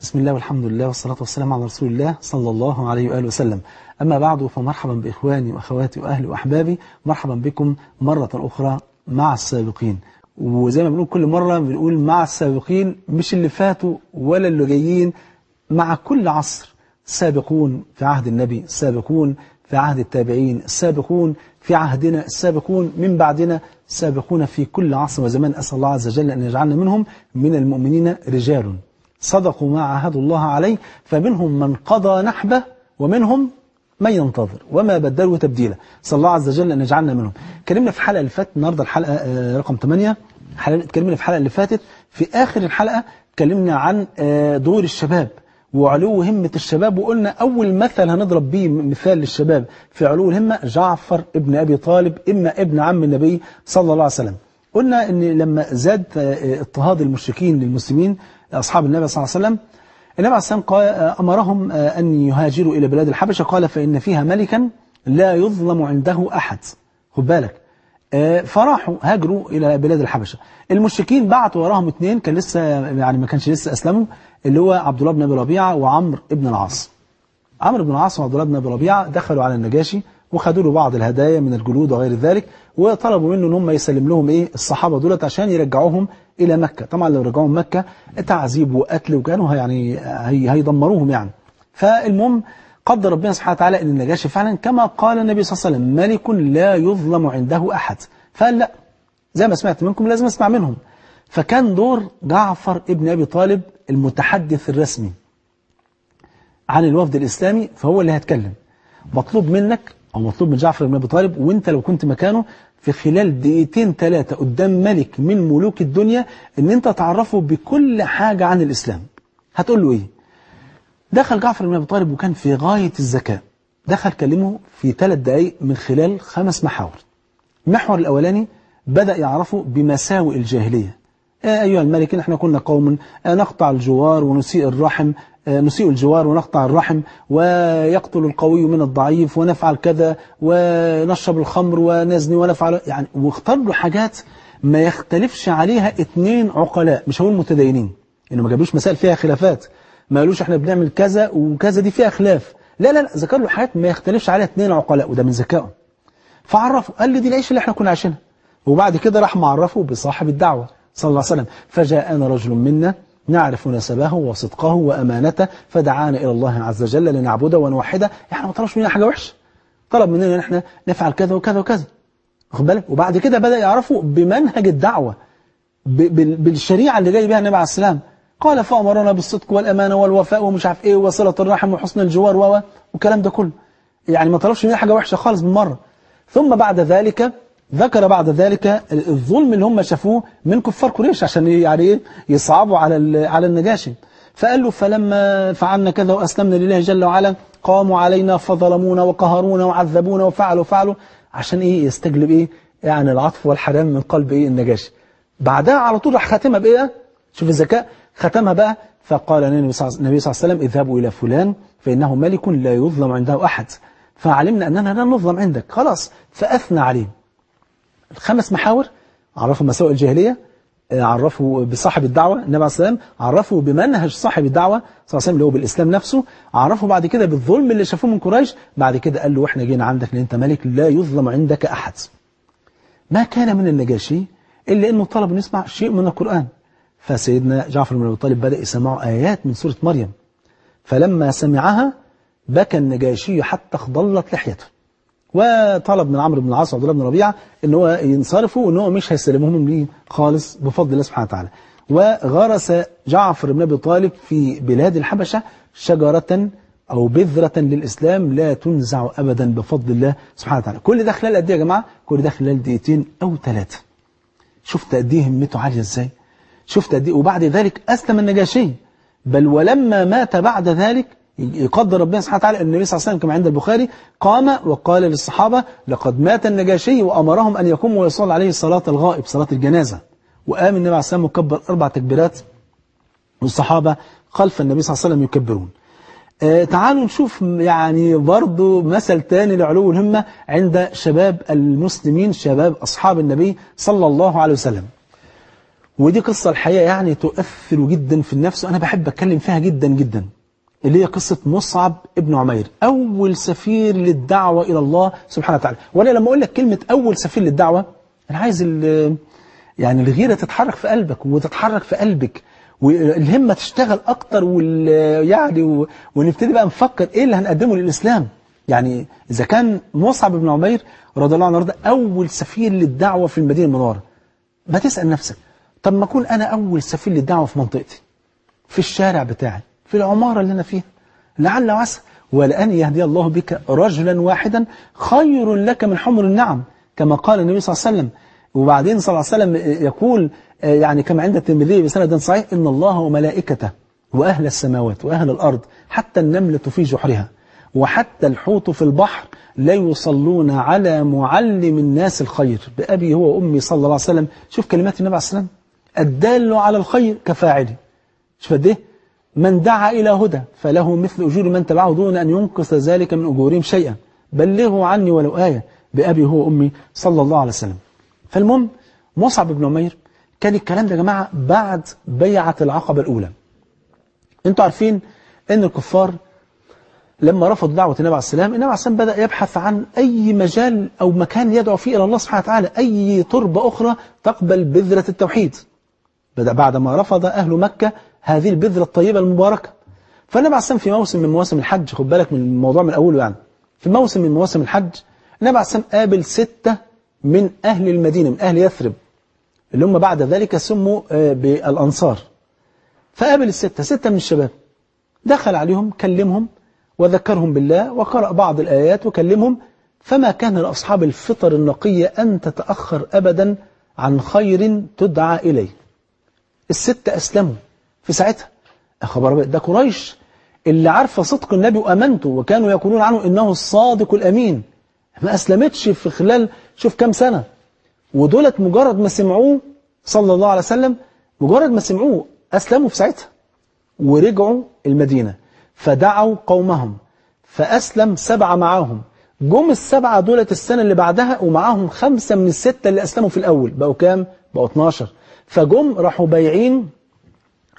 بسم الله والحمد لله والصلاة والسلام على رسول الله صلى الله عليه وآله وسلم. أما بعد فمرحبا بإخواني وأخواتي وأهلي وأحبابي. مرحبا بكم مرة أخرى مع السابقين. وزي ما بنقول كل مرة بنقول مع السابقين مش اللي فاتوا ولا اللي جايين. مع كل عصر السابقون في عهد النبي السابقون في عهد التابعين السابقون في عهدنا السابقون من بعدنا السابقون في كل عصر. وزمان أسأل الله عز وجل أن يجعلنا منهم من المؤمنين رجال. صدقوا ما عاهدوا الله عليه فمنهم من قضى نحبه ومنهم من ينتظر وما بدلوا تبديلا. صلى الله عز وجل أن يجعلنا منهم. كلمنا في الحلقة اللي فاتت النهاردة الحلقة آه، رقم 8 اتكلمنا في الحلقة اللي فاتت. في آخر الحلقة اتكلمنا عن آه، دور الشباب وعلو همة الشباب وقلنا أول مثل هنضرب به مثال للشباب. في علو الهمة جعفر ابن أبي طالب إما ابن عم النبي صلى الله عليه وسلم. قلنا أن لما زاد آه، اضطهاد المشركين للمسلمين أصحاب النبي صلى الله عليه وسلم النبي عليه السلام قال أمرهم أن يهاجروا إلى بلاد الحبشة. قال فإن فيها ملكا لا يظلم عنده أحد. خد بالك. آه، فراحوا هاجروا إلى بلاد الحبشة. المشركين بعتوا وراهم اثنين كان لسه يعني ما كانش لسه أسلموا اللي هو عبد الله بن أبي ربيعة وعمرو بن العاص. عمرو بن العاص وعبد الله بن أبي ربيعة دخلوا على النجاشي وخدوا له بعض الهدايا من الجلود وغير ذلك وطلبوا منه إن هم يسلم لهم إيه؟ الصحابة دولت عشان يرجعوهم إلى مكة. طبعا لو رجعوهم مكة تعذيب وقتل وكانوا يعني هي هيدمروهم يعني. فالمهم قدر ربنا سبحانه وتعالى إن النجاشي فعلا كما قال النبي صلى الله عليه وسلم ملك لا يظلم عنده أحد. فقال لا زي ما سمعت منكم لازم أسمع منهم. فكان دور جعفر ابن أبي طالب المتحدث الرسمي عن الوفد الإسلامي فهو اللي هيتكلم. مطلوب منك أو مطلوب من جعفر بن أبي طالب وأنت لو كنت مكانه في خلال دقيقتين ثلاثة قدام ملك من ملوك الدنيا إن أنت تعرفه بكل حاجة عن الإسلام. هتقول له إيه؟ دخل جعفر بن أبي طالب وكان في غاية الذكاء دخل كلمه في ثلاث دقائق من خلال خمس محاور. المحور الأولاني بدأ يعرفه بمساوئ الجاهلية. أيها الملك نحن كنا قوم نقطع الجوار ونسيء الرحم نسيء الجوار ونقطع الرحم ويقتل القوي من الضعيف ونفعل كذا ونشرب الخمر ونزني ونفعل يعني واختار له حاجات ما يختلفش عليها اثنين عقلاء مش هقول متدينين انه ما جابلوش مسائل فيها خلافات ما قالوش إحنا بنعمل كذا وكذا دي فيها خلاف. لا لا لا ذكر له حاجات ما يختلفش عليها اثنين عقلاء وده من ذكائه فعرفه قال لي دي العيش اللي إحنا كنا عايشينها. وبعد كده راح معرفه بصاحب الدعوة صلى الله عليه وسلم. فجاءنا رجل منا نعرف نسبه وصدقه وأمانته فدعانا إلى الله عز وجل لنعبده ونوحده. يعني ما طلبش مننا حاجة وحشة. طلب مننا إن إحنا نفعل كذا وكذا وكذا. واخد بالك؟ وبعد كده بدأ يعرفوا بمنهج الدعوة بالشريعة اللي جاي بها النبي عليه السلام. قال فأمرنا بالصدق والأمانة والوفاء ومش عارف إيه وصلة الرحم وحسن الجوار و والكلام ده كله. يعني ما طلبش مننا حاجة وحشة خالص بالمرة ثم بعد ذلك ذكر بعد ذلك الظلم اللي هم شافوه من كفار قريش عشان يعني إيه؟ يصعبوا على على النجاشي. فقال له فلما فعلنا كذا وأسلمنا لله جل وعلا قاموا علينا فظلمونا وقهرونا وعذبونا وفعلوا فعلوا. عشان إيه؟ يستجلب إيه؟ يعني العطف والحنان من قلب إيه؟ النجاشي. بعدها على طول راح خاتمها بإيه؟ شوف الذكاء. ختمها بقى فقال النبي صلى الله عليه وسلم اذهبوا إلى فلان فإنه ملك لا يظلم عنده أحد. فعلمنا أننا لا نظلم عندك. خلاص فأثنى عليه الخمس محاور عرفوا مساوئ الجاهلية آه، عرفوا بصاحب الدعوة النبي عليه والسلام عرفوا بمنهج صاحب الدعوة صلى الله عليه وسلم اللي هو بالإسلام نفسه عرفوا بعد كده بالظلم اللي شافوه من قريش بعد كده قال له إحنا جينا عندك لأن أنت ملك لا يظلم عندك أحد. ما كان من النجاشي إلا أنه طلب أن يسمع شيء من القرآن. فسيدنا جعفر بن أبي طالب بدأ يسمعه آيات من سورة مريم. فلما سمعها بكى النجاشي حتى اخضلت لحيته. وطلب من عمرو بن العاص وعبد الله بن ربيعة إن هو ينصرفوا وإن هو مش هيسلمهم ليه خالص بفضل الله سبحانه وتعالى. وغرس جعفر بن أبي طالب في بلاد الحبشة شجرة أو بذرة للإسلام لا تنزع ابدا بفضل الله سبحانه وتعالى. كل ده خلال قد إيه يا جماعة؟ كل ده خلال دقيقتين أو ثلاثة. شفت قد إيه همته عاليه إزاي؟ شفت قد إيه؟ وبعد ذلك أسلم النجاشي. بل ولما مات بعد ذلك يقدر ربنا سبحانه وتعالى ان النبي صلى الله عليه وسلم كما عند البخاري قام وقال للصحابة لقد مات النجاشي وأمرهم أن يقوموا ويصلوا عليه صلاه الغائب صلاة الجنازة. وقام النبي عليه الصلاة والسلام مكبر أربع تكبيرات والصحابة خلف النبي صلى الله عليه وسلم يكبرون. آه تعالوا نشوف يعني برضو مثل تاني لعلو الهمة عند شباب المسلمين شباب أصحاب النبي صلى الله عليه وسلم. ودي قصة الحقيقة يعني تؤثر جدا في النفس وأنا بحب أتكلم فيها جدا جدا. اللي هي قصة مصعب ابن عمير. أول سفير للدعوة إلى الله سبحانه وتعالى. وأنا لما أقول لك كلمة أول سفير للدعوة أنا عايز يعني الغيرة تتحرك في قلبك وتتحرك في قلبك والهمة تشتغل أكتر وال يعني. ونبتدي بقى نفكر إيه اللي هنقدمه للإسلام. يعني إذا كان مصعب بن عمير رضي الله عنه أول سفير للدعوة في المدينة المنورة. ما تسأل نفسك طب ما أكون أنا أول سفير للدعوة في منطقتي في الشارع بتاعي في العمارة اللي أنا فيها. لعل وعسى ولأن يهدي الله بك رجلا واحدا خير لك من حمر النعم كما قال النبي صلى الله عليه وسلم. وبعدين صلى الله عليه وسلم يقول يعني كما عند الترمذي بسند صحيح إن الله وملائكته وأهل السماوات وأهل الأرض حتى النملة في جحرها وحتى الحوت في البحر لا يصلون على معلم الناس الخير. بأبي هو وأمي صلى الله عليه وسلم. شوف كلمات النبي عليه السلام الدال على الخير كفاعله. شوف قد إيه؟ من دعا إلى هدى فله مثل أجور من تبعه دون أن ينقص ذلك من أجورهم شيئا. بلغوا عني ولو آية بأبي هو وأمي صلى الله عليه وسلم. فالمهم مصعب بن عمير كان الكلام ده يا جماعة بعد بيعة العقبة الأولى. أنتوا عارفين إن الكفار لما رفض دعوة النبي عليه السلام النبي عليه السلام بدأ يبحث عن أي مجال أو مكان يدعو فيه إلى الله سبحانه وتعالى أي تربة أخرى تقبل بذرة التوحيد. بدأ بعد ما رفض أهل مكة هذه البذرة الطيبة المباركة. فالنبي عليه السلام في موسم من مواسم الحج خد بالك من الموضوع من أوله يعني. في موسم من مواسم الحج النبي عليه السلام قابل ستة من أهل المدينة من أهل يثرب اللي هم بعد ذلك سموا بالأنصار. فقابل الستة ستة من الشباب. دخل عليهم كلمهم وذكرهم بالله وقرأ بعض الآيات وكلمهم. فما كان لأصحاب الفطر النقية أن تتأخر أبدا عن خير تدعى إليه. الستة أسلموا. في ساعتها. أخبر ده قريش اللي عارفة صدق النبي وأمنته وكانوا يقولون عنه إنه الصادق الأمين. ما أسلمتش في خلال شوف كم سنة. ودولت مجرد ما سمعوه صلى الله عليه وسلم مجرد ما سمعوه أسلموا في ساعتها ورجعوا المدينة. فدعوا قومهم فأسلم سبعة معاهم. جم السبعة دولت السنة اللي بعدها ومعاهم خمسة من الستة اللي أسلموا في الأول. بقوا كام؟ بقوا 12 فجم راحوا بايعين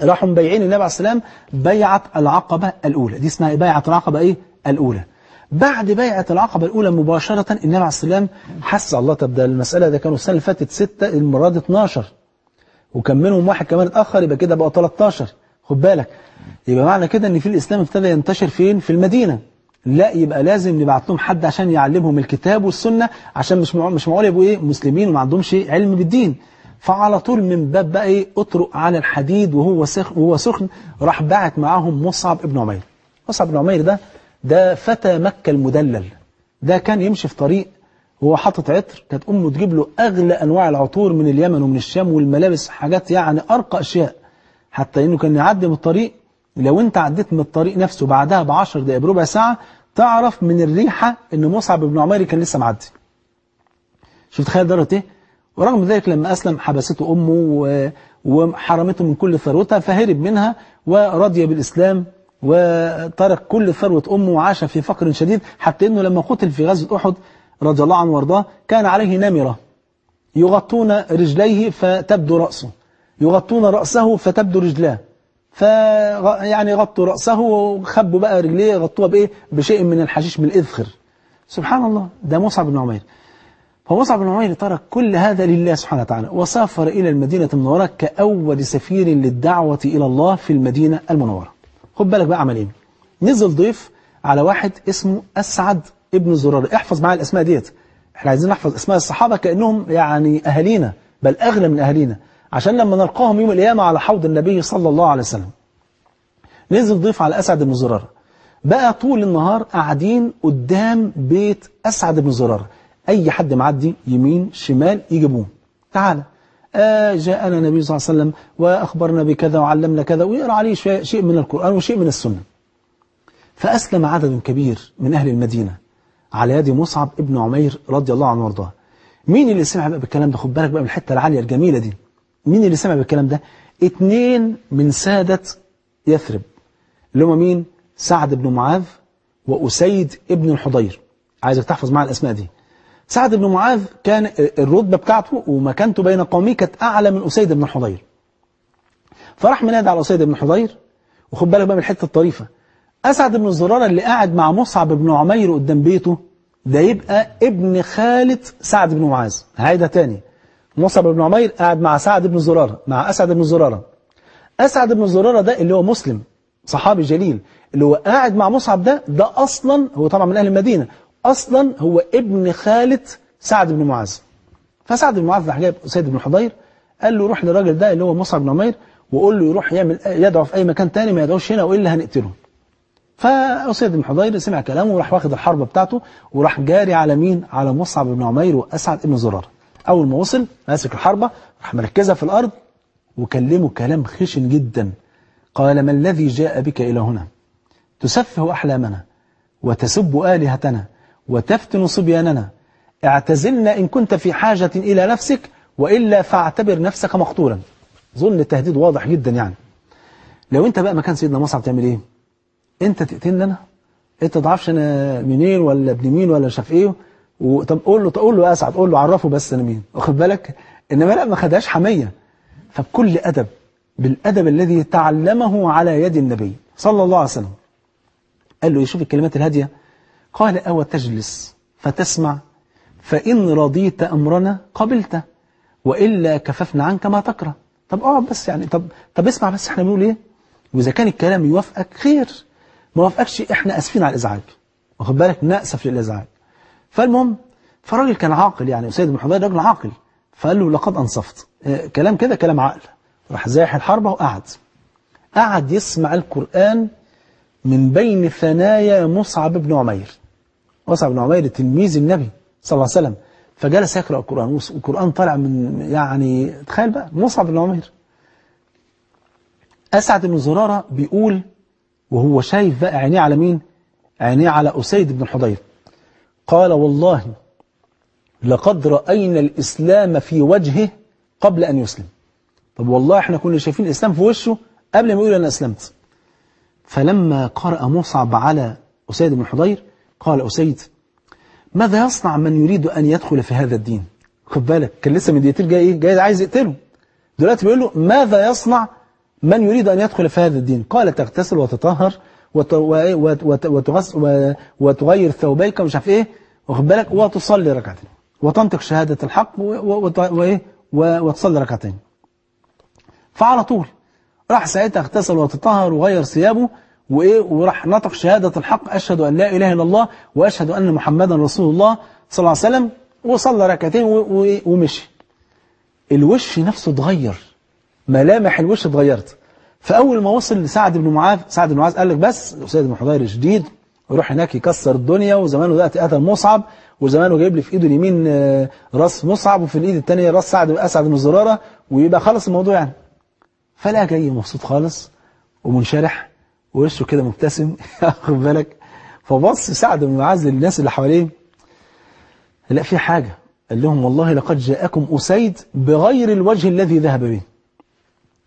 راحوا مبايعين النبي عليه السلام بيعة العقبة الأولى. دي اسمها بيعة العقبة إيه؟ الأولى. بعد بيعة العقبة الأولى مباشرة النبي عليه السلام حس الله. طب ده المسألة ده كانوا السنة اللي فاتت ستة المرة دي 12 وكان منهم واحد كمان اتأخر يبقى كده بقى 13 خد بالك. يبقى معنى كده إن في الإسلام ابتدى ينتشر فين؟ في المدينة. لا يبقى لازم نبعت لهم حد عشان يعلمهم الكتاب والسنة عشان مش مش معقول يبقوا إيه؟ مسلمين وما عندهمش علم بالدين. فعلى طول من باب بقى إيه؟ اطرق على الحديد وهو سخن وهو سخن. راح باعت معاهم مصعب ابن عمير. مصعب بن عمير ده ده فتى مكة المدلل. ده كان يمشي في طريق وهو حاطط عطر كانت أمه تجيب له أغلى أنواع العطور من اليمن ومن الشام والملابس حاجات يعني أرقى أشياء. حتى إنه كان يعدي من الطريق لو أنت عديت من الطريق نفسه بعدها ب 10 دقائق بربع ساعة تعرف من الريحة إن مصعب بن عمير كان لسه معدي. شوف تخيل درجة إيه؟ ورغم ذلك لما أسلم حبسته أمه وحرمته من كل ثروتها فهرب منها ورضي بالإسلام وترك كل ثروة أمه وعاش في فقر شديد حتى أنه لما قتل في غزوة أحد رضي الله عنه وأرضاه كان عليه نمرة. يغطون رجليه فتبدو رأسه. يغطون رأسه فتبدو رجلاه. ف يعني غطوا رأسه وخبوا بقى رجليه غطوها بإيه؟ بشيء من الحشيش من الإذخر سبحان الله ده مصعب بن عمير. فمصعب بن عمير ترك كل هذا لله سبحانه وتعالى وسافر إلى المدينة المنورة كأول سفير للدعوة إلى الله في المدينة المنورة. خد بالك بقى عمل إيه نزل ضيف على واحد اسمه أسعد ابن زرار. احفظ معايا الأسماء ديت. إحنا عايزين نحفظ أسماء الصحابة كأنهم يعني أهالينا بل أغلى من أهالينا. عشان لما نلقاهم يوم القيامة على حوض النبي صلى الله عليه وسلم. نزل ضيف على أسعد بن زرار. بقى طول النهار قاعدين قدام بيت أسعد بن زرار. أي حد معدي يمين شمال يجيبوه تعالى آه جاءنا النبي صلى الله عليه وسلم وأخبرنا بكذا وعلمنا كذا ويقرأ عليه شيء من القرآن وشيء من السنة. فأسلم عدد كبير من أهل المدينة على يد مصعب ابن عمير رضي الله عنه وأرضاه. مين اللي سمع بقى بالكلام ده؟ خد بالك بقى من الحتة العالية الجميلة دي. مين اللي سمع بالكلام ده؟ اتنين من سادة يثرب اللي هم مين؟ سعد بن معاذ وأسيد ابن الحضير. عايزك تحفظ معايا الأسماء دي. سعد بن معاذ كان الرتبة بتاعته ومكانته بين قومه كانت أعلى من أسيد بن الحضير فراح منادي على أسيد بن حضير وخد بالك بقى من الحتة الطريفة. أسعد بن زرارة اللي قاعد مع مصعب بن عمير قدام بيته ده يبقى ابن خالة سعد بن معاذ. هيدا تاني. مصعب بن عمير قاعد مع سعد بن زرارة مع أسعد بن زرارة أسعد بن زرارة ده اللي هو مسلم صحابي جليل. اللي هو قاعد مع مصعب ده ده أصلا هو طبعا من أهل المدينة أصلا هو ابن خالة سعد بن معاذ. فسعد بن معاذ راح جايب أسيد بن حضير قال له روح للراجل ده اللي هو مصعب بن عمير وقول له يروح يعمل يدعو في أي مكان تاني ما يدعوش هنا وإلا هنقتله فأسيد بن حضير سمع كلامه وراح واخد الحربة بتاعته وراح جاري على مين؟ على مصعب بن عمير وأسعد بن زرارة أول ما وصل ماسك الحربة راح مركزها في الأرض وكلمه كلام خشن جدا. قال ما الذي جاء بك إلى هنا؟ تسفه أحلامنا وتسب آلهتنا وتفتن صبياننا. اعتزلنا إن كنت في حاجة إلى نفسك وإلا فاعتبر نفسك مقتولا ظن التهديد واضح جدا يعني. لو أنت بقى مكان سيدنا مصعب تعمل إيه؟ أنت تقتلني أنا؟ أنت تعرفش أنا منين ولا ابن مين ولا شاف و... طب قول له قول له يا أسعد قول له عرفه بس أنا مين. واخد بالك؟ إنما لا ما خدهاش حمية. فبكل أدب بالأدب الذي تعلمه على يد النبي صلى الله عليه وسلم قال له يشوف الكلمات الهادية. قال أو تجلس فتسمع فإن رضيت أمرنا قبلته وإلا كففنا عنك ما تكره. طب اقعد بس يعني طب طب اسمع بس إحنا بنقول إيه؟ وإذا كان الكلام يوافقك خير ما وافقكش إحنا آسفين على الإزعاج. واخد بالك؟ نأسف للإزعاج. فالمهم فالراجل كان عاقل يعني سيد بن حضير راجل عاقل. فقال له لقد أنصفت. آه كلام كده كلام عقل. راح زايح الحربه وقعد. قعد يسمع القرآن من بين ثنايا مصعب بن عمير. مصعب بن عمير تلميذ النبي صلى الله عليه وسلم فجلس يقرأ القرآن والقرآن طالع من يعني تخيل بقى مصعب بن عمير. أسعد بن زرارة بيقول وهو شايف بقى عينيه على مين؟ عينيه على أسيد بن حضير. قال والله لقد رأينا الإسلام في وجهه قبل أن يسلم. طب والله إحنا كنا شايفين الإسلام في وشه قبل ما يقول أنا أسلمت. فلما قرأ مصعب على أسيد بن حضير قال أسيد ماذا يصنع من يريد أن يدخل في هذا الدين؟ خد بالك كان لسه من دقيقتين جاي إيه؟ جاي عايز يقتله. دلوقتي بيقول له ماذا يصنع من يريد أن يدخل في هذا الدين؟ قال تغتسل وتطهر وت... وت... وتغس... وتغير ثوبيك ومش عارف إيه. واخد بالك؟ وتصلي ركعتين. وتنطق شهادة الحق و... و... وإيه و... وتصلي ركعتين. فعلى طول. راح ساعتها اغتسل وتطهر وغير ثيابه. وإيه؟ وراح نطق شهادة الحق. أشهد أن لا إله إلا الله وأشهد أن محمدا رسول الله صلى الله عليه وسلم. وصلى ركعتين ومشي. الوش نفسه اتغير. ملامح الوش اتغيرت. فأول ما وصل لسعد بن معاذ سعد بن معاذ قال لك بس سيد بن حضير شديد ويروح هناك يكسر الدنيا وزمانه دلوقتي قتل مصعب وزمانه جايب لي في إيده اليمين راس مصعب وفي الإيد الثانية راس سعد اسعد بن زرارة ويبقى خلص الموضوع يعني. فلا جاي مبسوط خالص ومنشرح. ووشه كده مبتسم. واخد بالك؟ فبص سعد بن معاذ للناس اللي حواليه لا في حاجة. قال لهم والله لقد جاءكم أسيد بغير الوجه الذي ذهب به.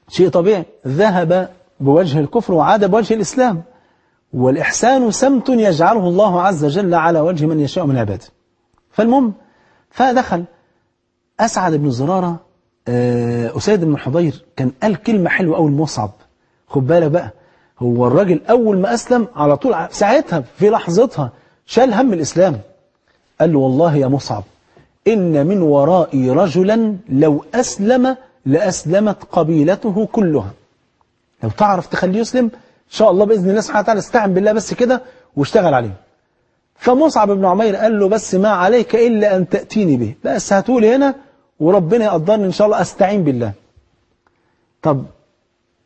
شيء طبيعي. ذهب بوجه الكفر وعاد بوجه الإسلام. والإحسان سمت يجعله الله عز وجل على وجه من يشاء من عباده. فالمهم فدخل أسعد بن زرارة أسيد بن حضير كان قال كلمة حلوة أول مصعب خد بالك بقى. هو الراجل أول ما أسلم على طول ساعتها في لحظتها شال هم الإسلام. قال له والله يا مصعب إن من ورائي رجلا لو أسلم لأسلمت قبيلته كلها. لو تعرف تخليه يسلم إن شاء الله بإذن الله سبحانه وتعالى استعن بالله بس كده واشتغل عليه. فمصعب بن عمير قال له بس ما عليك إلا أن تأتيني به. بس هتقولي هنا وربنا يقدرني إن شاء الله أستعين بالله. طب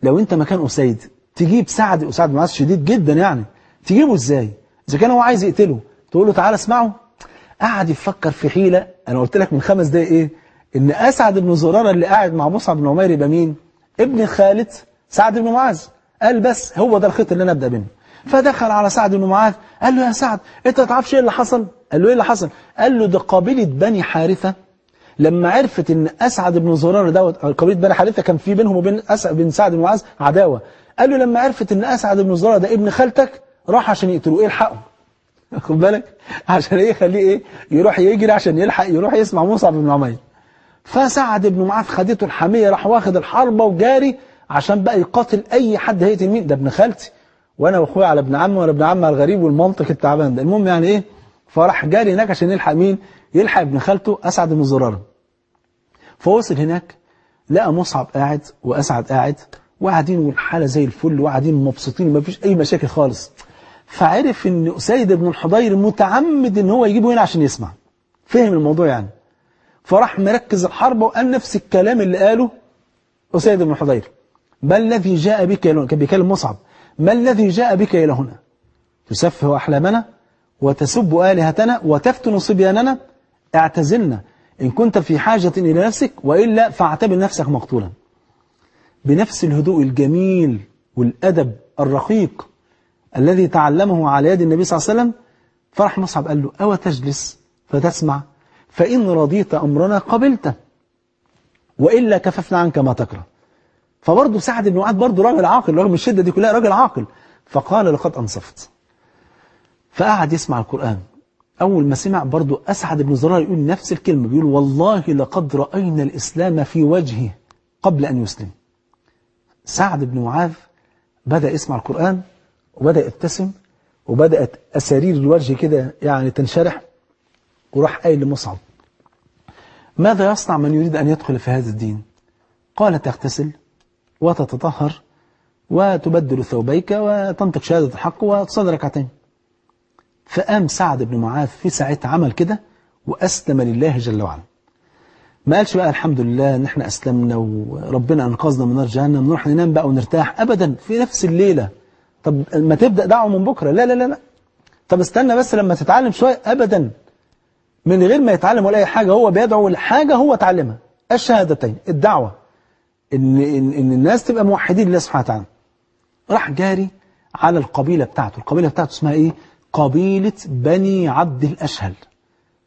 لو أنت مكان أسيد تجيب سعد وسعد معاذ شديد جدا يعني. تجيبه إزاي؟ إذا كان هو عايز يقتله تقول له تعالى اسمعه. قعد يفكر في حيلة أنا قلت لك من خمس دقايق إيه؟ إن أسعد بن زرارة اللي قاعد مع مصعب بن عمير يبقى مين؟ ابن خالد سعد بن معاذ. قال بس هو ده الخيط اللي أنا أبدأ منه فدخل على سعد بن معاذ قال له يا سعد أنت ما تعرفش إيه اللي حصل؟ قال له إيه اللي حصل؟ قال له ده قبيلة بني حارثة. لما عرفت إن أسعد بن زرارة دوت قبيلة بني حارثة كان في بينهم وبين اسعد بن سعد بن معاذ عداوة. قال له لما عرفت إن أسعد بن زرارة ده ابن خالتك راح عشان يقتلوه إيه الحقه خد بالك؟ عشان إيه يخليه إيه؟ يروح يجري عشان يلحق يروح يسمع مصعب بن عمير. فسعد بن معاذ خدته الحمية راح واخد الحربة وجاري عشان بقى يقاتل أي حد هيقتل مين؟ ده ابن خالتي. وأنا وأخويا على ابن عمي وأنا ابن عمي على الغريب والمنطق التعبان ده. المهم يعني إيه؟ فراح جاري هناك عشان يلحق مين؟ يلحق ابن خالته أسعد بن زرارة. فوصل هناك لقى مصعب قاعد وأسعد قاعد. وقاعدين والحالة زي الفل وقاعدين مبسوطين ما فيش أي مشاكل خالص. فعرف إن أسيد بن الحضير متعمد إن هو يجيبه هنا عشان يسمع. فهم الموضوع يعني. فراح مركز الحرب وقال نفس الكلام اللي قاله أسيد بن الحضير. ما الذي جاء بك إلى هنا؟ كان بيكلم مصعب. ما الذي جاء بك إلى هنا؟ تسفه أحلامنا وتسب آلهتنا وتفتن صبياننا؟ اعتزلنا. إن كنت في حاجة إلى نفسك وإلا فاعتبر نفسك مقتولا. بنفس الهدوء الجميل والأدب الرقيق الذي تعلمه على يد النبي صلى الله عليه وسلم. فرح مصعب قال له أو تجلس فتسمع؟ فإن رضيت أمرنا قبلته وإلا كففنا عنك ما تكره. فبرضه سعد بن معاذ برضه راجل عاقل رغم الشدة دي كلها راجل عاقل. فقال لقد أنصفت. فقعد يسمع القرآن. أول ما سمع برضه أسعد بن زرار يقول نفس الكلمة بيقول والله لقد رأينا الإسلام في وجهه قبل أن يسلم. سعد بن معاذ بدأ يسمع القرآن وبدأ يبتسم وبدأت أسارير الوجه كده يعني تنشرح وراح قايل لمصعب ماذا يصنع من يريد أن يدخل في هذا الدين؟ قال تغتسل وتتطهر وتبدل ثوبيك وتنطق شهادة الحق وتصلي ركعتين. فقام سعد بن معاذ في ساعتها عمل كده وأسلم لله جل وعلا. ما قالش بقى الحمد لله إن إحنا أسلمنا وربنا أنقذنا من نار جهنم نروح ننام بقى ونرتاح ابدا في نفس الليلة. طب ما تبدأ دعوة من بكرة؟ لا لا لا لا. طب استنى بس لما تتعلم شوية ابدا. من غير ما يتعلم ولا أي حاجة هو بيدعو لحاجه هو اتعلمها. الشهادتين الدعوة. إن إن, إن الناس تبقى موحدين لله سبحانه وتعالى. راح جاري على القبيلة بتاعته. القبيلة بتاعته اسمها إيه؟ قبيلة بني عبد الأشهل.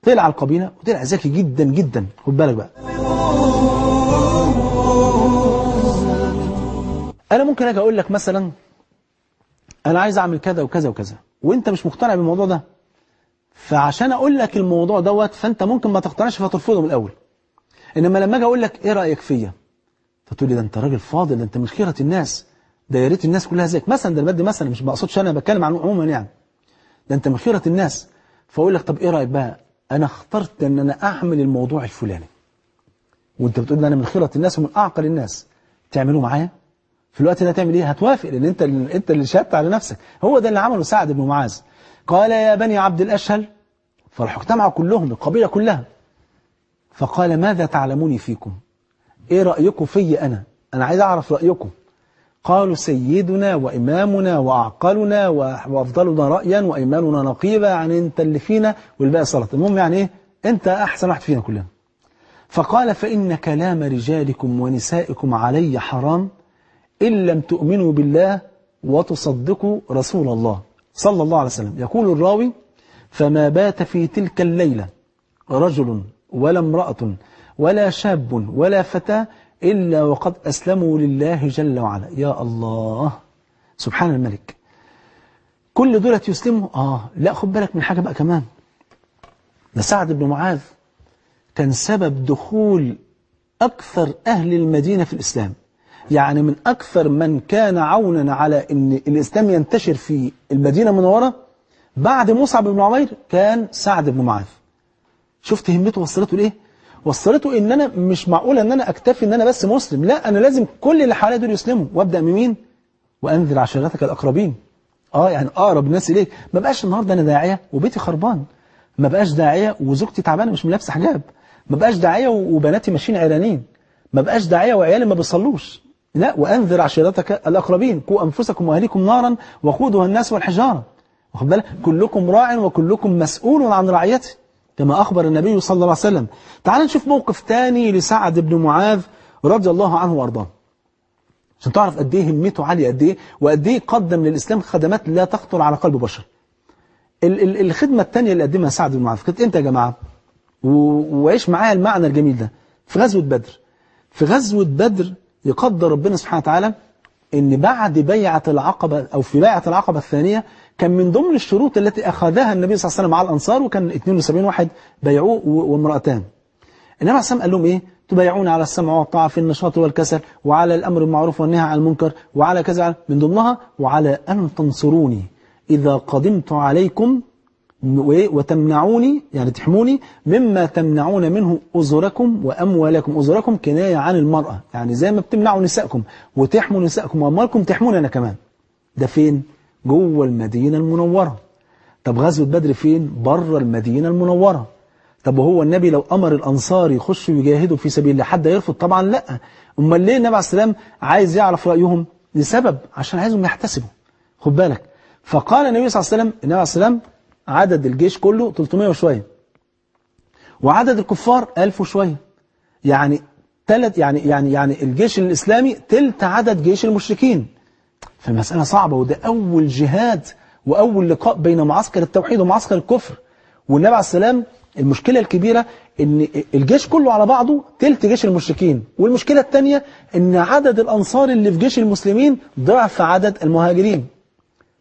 طلع القبيلة وطلع ذكي جدا جدا. خد بالك بقى. أنا ممكن أجي أقول لك مثلا أنا عايز أعمل كذا وكذا وكذا وأنت مش مقتنع بالموضوع ده. فعشان أقول لك الموضوع دوت فأنت ممكن ما تقتنعش فترفضه من الأول. إنما لما أجي أقول لك إيه رأيك فيا؟ فتقول لي ده أنت راجل فاضل ده أنت من خيره الناس ده يا ريت الناس كلها زيك. مثلا ده بدي مثلا مش بقصدش أنا بتكلم عن عموما يعني. ده أنت من خيره الناس. فأقول لك طب إيه رأيك بقى؟ أنا اخترت أن أنا أعمل الموضوع الفلاني. وأنت بتقول أنا من خيره الناس ومن أعقل الناس. تعملوا معايا؟ في الوقت ده تعمل إيه؟ هتوافق لأن أنت أنت اللي شهدت على نفسك. هو ده اللي عمله سعد بن معاذ. قال يا بني عبد الأشهل فراحوا اجتمعوا كلهم القبيله كلها. فقال ماذا تعلموني فيكم؟ إيه رأيكم في أنا؟ أنا عايز أعرف رأيكم. قالوا سيدنا وإمامنا وأعقلنا وأفضلنا رأيا وإيماننا نقيبه يعني أنت اللي فينا والباقي صلاة. المهم يعني إيه؟ أنت أحسن واحد فينا كلنا. فقال فإن كلام رجالكم ونسائكم علي حرام إن لم تؤمنوا بالله وتصدقوا رسول الله صلى الله عليه وسلم. يقول الراوي فما بات في تلك الليلة رجل ولا امرأة ولا شاب ولا فتاة إلا وقد أسلموا لله جل وعلا. يا الله. سبحان الملك. كل دولة يسلموا. آه. لا خد بالك من حاجة بقى كمان. ده سعد بن معاذ كان سبب دخول أكثر أهل المدينة في الإسلام. يعني من أكثر من كان عونا على أن الإسلام ينتشر في المدينة المنورة بعد مصعب بن عمير كان سعد بن معاذ. شفت همته وصلته لإيه؟ وصلته إن أنا مش معقول إن أنا أكتفي إن أنا بس مسلم. لا أنا لازم كل اللي حواليا دول يسلموا. وأبدأ من مين وأنذر عشيرتك الأقربين. آه يعني أقرب الناس إليك. ما بقاش النهارده أنا داعية وبيتي خربان. ما بقاش داعية وزوجتي تعبانة مش لابسه حجاب. ما بقاش داعية وبناتي ماشيين عرانين. ما بقاش داعية وعيالي ما بيصلوش. لا وأنذر عشيرتك الأقربين. قوا أنفسكم وأهليكم نارا وقودها الناس والحجارة. واخد بالك؟ كلكم راع وكلكم مسؤول عن رعيته. كما أخبر النبي صلى الله عليه وسلم. تعال نشوف موقف تاني لسعد بن معاذ رضي الله عنه وأرضاه. عشان تعرف قد إيه همته عالية قد إيه وقد إيه قدم للإسلام خدمات لا تخطر على قلب بشر. ال ال الخدمة الثانية اللي قدمها سعد بن معاذ كانت إمتى يا جماعة؟ وعيش معايا المعنى الجميل ده؟ في غزوة بدر. في غزوة بدر يقدر ربنا سبحانه وتعالى إن بعد بيعة العقبة أو في بيعة العقبة الثانية كان من ضمن الشروط التي أخذها النبي صلى الله عليه وسلم مع الأنصار وكان 72 واحد بيعوه وامرأتان. النبي عليه الصلاة قال لهم إيه؟ تبايعون على السمع والطاعة في النشاط والكسل وعلى الأمر بالمعروف والنهي عن المنكر وعلى كذا من ضمنها وعلى أن تنصروني. إذا قدمت عليكم وتمنعوني يعني تحموني مما تمنعون منه أزركم وأموالكم. أزركم كناية عن المرأة. يعني زي ما بتمنعوا نسائكم وتحموا نسائكم وأموالكم تحموني أنا كمان. ده فين؟ جوه المدينة المنورة. طب غزوة بدر فين؟ بره المدينة المنورة. طب وهو النبي لو أمر الأنصار يخشوا يجاهدوا في سبيل الله حد يرفض؟ طبعا لأ. أمال ليه النبي عليه السلام عايز يعرف رأيهم؟ لسبب عشان عايزهم يحتسبوا. خد بالك. فقال النبي صلى الله عليه وسلم النبي عليه السلام عدد الجيش كله 300 وشوية. وعدد الكفار 1000 وشوية. يعني ثلاث يعني يعني يعني الجيش الإسلامي تلت عدد جيش المشركين. فالمسألة صعبة وده أول جهاد وأول لقاء بين معسكر التوحيد ومعسكر الكفر. والنبي عليه السلام المشكلة الكبيرة إن الجيش كله على بعضه تلت جيش المشركين. والمشكلة الثانية إن عدد الأنصار اللي في جيش المسلمين ضعف عدد المهاجرين.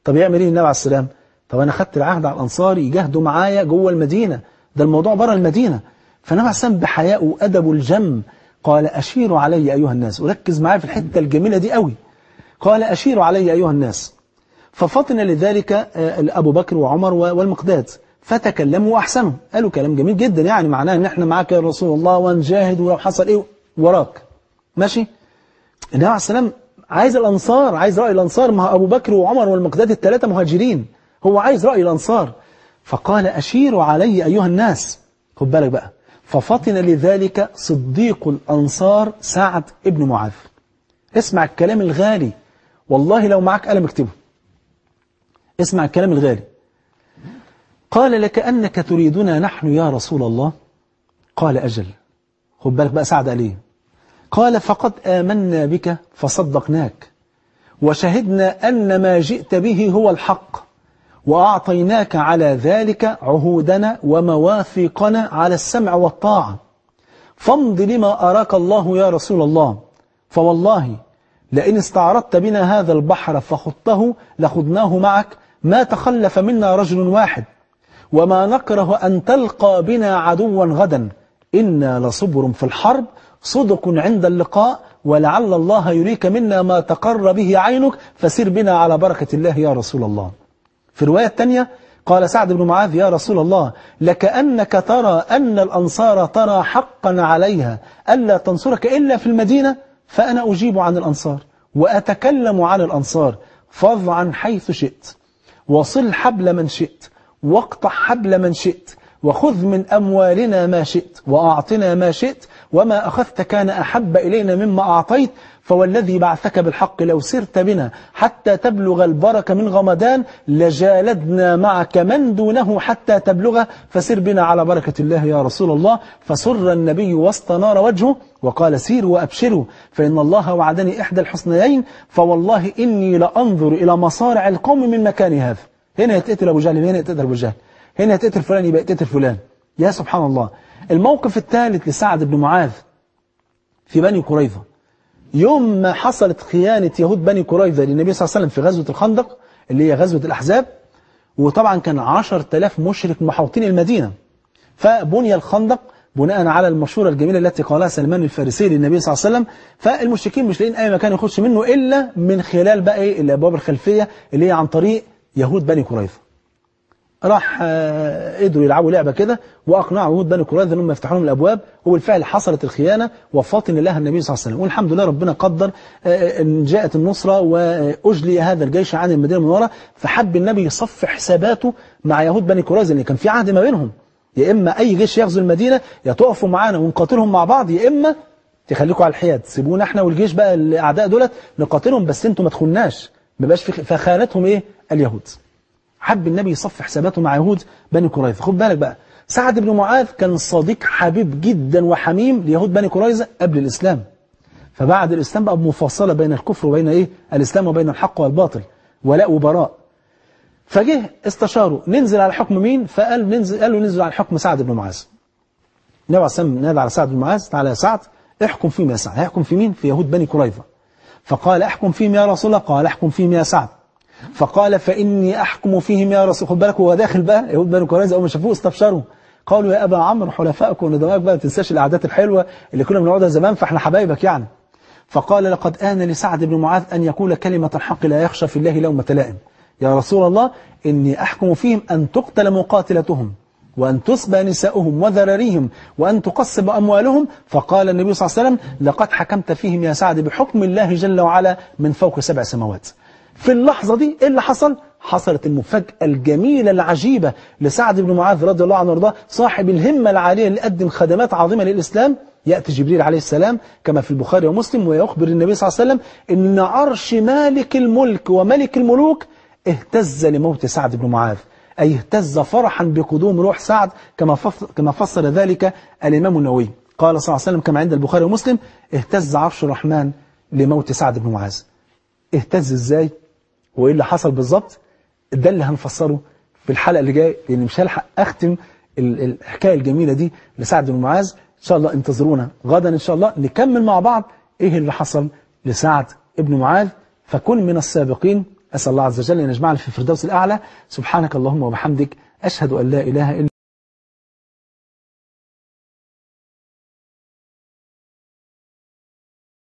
طب يعمل إيه النبي عليه السلام؟ طب أنا خدت العهد على الأنصار يجاهدوا معايا جوه المدينة. ده الموضوع بره المدينة. فالنبي عليه السلام بحياء وأدب الجم قال أشيروا علي أيها الناس. وركز معايا في الحتة الجميلة دي قوي. قال أشيروا علي أيها الناس. ففطن لذلك أبو بكر وعمر والمقداد. فتكلموا وأحسنوا. قالوا كلام جميل جدا يعني معناه إن إحنا معاك يا رسول الله ونجاهد ولو حصل إيه؟ وراك. ماشي؟ النبي عليه السلام عايز الأنصار عايز رأي الأنصار. ما أبو بكر وعمر والمقداد الثلاثة مهاجرين. هو عايز رأي الأنصار. فقال أشيروا علي أيها الناس. خد بالك بقى. ففطن لذلك صديق الأنصار سعد ابن معاذ. اسمع الكلام الغالي. والله لو معك قلم اكتبه. اسمع الكلام الغالي. قال لك أنك تريدنا نحن يا رسول الله؟ قال أجل. خد بالك بقى سعد قال إيه؟ قال فقد آمنا بك فصدقناك وشهدنا أن ما جئت به هو الحق وأعطيناك على ذلك عهودنا ومواثيقنا على السمع والطاعة. فامض لما أراك الله يا رسول الله. فوالله لئن استعرضت بنا هذا البحر فخضته لخضناه معك. ما تخلف منا رجل واحد. وما نكره أن تلقى بنا عدوا غدا. إنا لصبر في الحرب صدق عند اللقاء. ولعل الله يريك منا ما تقر به عينك. فسر بنا على بركة الله يا رسول الله. في الرواية الثانية قال سعد بن معاذ يا رسول الله لكأنك ترى أن الأنصار ترى حقا عليها. ألا تنصرك إلا في المدينة؟ فأنا أجيب عن الأنصار وأتكلم عن الأنصار فاض عن حيث شئت وصل حبل من شئت واقطع حبل من شئت وخذ من أموالنا ما شئت وأعطنا ما شئت وما أخذت كان أحب إلينا مما أعطيت فوالذي بعثك بالحق لو سرت بنا. حتى تبلغ البركة من غمدان لجالدنا معك من دونه حتى تبلغه فسر بنا على بركة الله يا رسول الله. فسر النبي واستنار وجهه وقال سيروا وأبشروا. فإن الله وعدني إحدى الحسنيين فوالله إني لأنظر إلى مصارع القوم من مكان هذا. هنا يتقتل أبو جهل هنا يتقتل أبو جهل. هنا يتقتل فلان يبقى يتقتل فلان يا سبحان الله. الموقف الثالث لسعد بن معاذ في بني قريظة. يوم ما حصلت خيانة يهود بني قريظة للنبي صلى الله عليه وسلم في غزوة الخندق اللي هي غزوة الأحزاب وطبعا كان عشر تلاف مشرك محوطين المدينة. فبني الخندق بناء على المشورة الجميلة التي قالها سلمان الفارسي للنبي صلى الله عليه وسلم. فالمشركين مش لاقيين أي مكان يخش منه إلا من خلال بقى إيه الأبواب الخلفية اللي هي عن طريق يهود بني قريظة. راح قدروا يلعبوا لعبة كده وأقنعوا يهود بني قريظة أنهم يفتحوا لهم الأبواب. وبالفعل حصلت الخيانة وفاطن لها النبي صلى الله عليه وسلم. والحمد لله ربنا قدر أن جاءت النصرة وأجلي هذا الجيش عن المدينة المنورة. فحب النبي يصف حساباته مع يهود بني قريظة لأن كان في عهد ما بينهم. يا إما أي جيش يغزو المدينة يا تقفوا معانا ونقاتلهم مع بعض يا إما تخليكم على الحياد. سيبونا إحنا والجيش بقى الأعداء دولت نقاتلهم بس أنتوا ما تخوناش. ما بقاش فخانتهم إيه؟ اليهود. حب النبي يصف حساباته مع يهود بني قريظة. خد بالك بقى سعد بن معاذ كان صديق حبيب جدا وحميم ليهود بني قريظة قبل الإسلام. فبعد الإسلام بقى مفصلة بين الكفر وبين إيه؟ الإسلام وبين الحق والباطل ولاء وبراء. فجه استشاروا ننزل على حكم مين؟ فقال ننزل قالوا ننزل على حكم سعد بن معاذ. عليه السلام نادى على سعد بن معاذ تعالى يا سعد احكم فيهم يا سعد هيحكم في مين؟ في يهود بني قريظة. فقال احكم فيهم يا رسول الله قال احكم فيهم يا سعد. فقال فإني أحكم فيهم يا رسول خد بالك هو داخل بقى يهود بني قريظة أول ما شافوه استبشروا قالوا يا أبا عمرو حلفائك وندمائك بقى ما تنساش القعدات الحلوة اللي كنا بنقعدها زمان فإحنا حبايبك يعني. فقال لقد آن لسعد بن معاذ أن يقول كلمة الحق لا يخشى في الله لومة لائم. يا رسول الله إني أحكم فيهم أن تقتل مقاتلتهم وأن تسبى نساؤهم وذراريهم وأن تقسم أموالهم. فقال النبي صلى الله عليه وسلم لقد حكمت فيهم يا سعد بحكم الله جل وعلا من فوق سبع سماوات. في اللحظة دي إيه اللي حصل؟ حصلت المفاجأة الجميلة العجيبة لسعد بن معاذ رضي الله عنه وارضاه صاحب الهمة العالية اللي قدم خدمات عظيمة للإسلام. يأتي جبريل عليه السلام كما في البخاري ومسلم ويخبر النبي صلى الله عليه وسلم إن عرش مالك الملك وملك الملوك اهتز لموت سعد بن معاذ. أي اهتز فرحا بقدوم روح سعد كما كما فسر ذلك الإمام النووي. قال صلى الله عليه وسلم كما عند البخاري ومسلم اهتز عرش الرحمن لموت سعد بن معاذ. اهتز إزاي؟ وإيه اللي حصل بالظبط؟ ده اللي هنفسره في الحلقة اللي جاية لأن مش هلحق أختم الحكاية الجميلة دي لسعد بن معاذ. إن شاء الله انتظرونا غدا إن شاء الله نكمل مع بعض إيه اللي حصل لسعد بن معاذ. فكن من السابقين. أسأل الله عز وجل أن يجمعنا في الفردوس الأعلى. سبحانك اللهم وبحمدك. أشهد أن لا إله إلا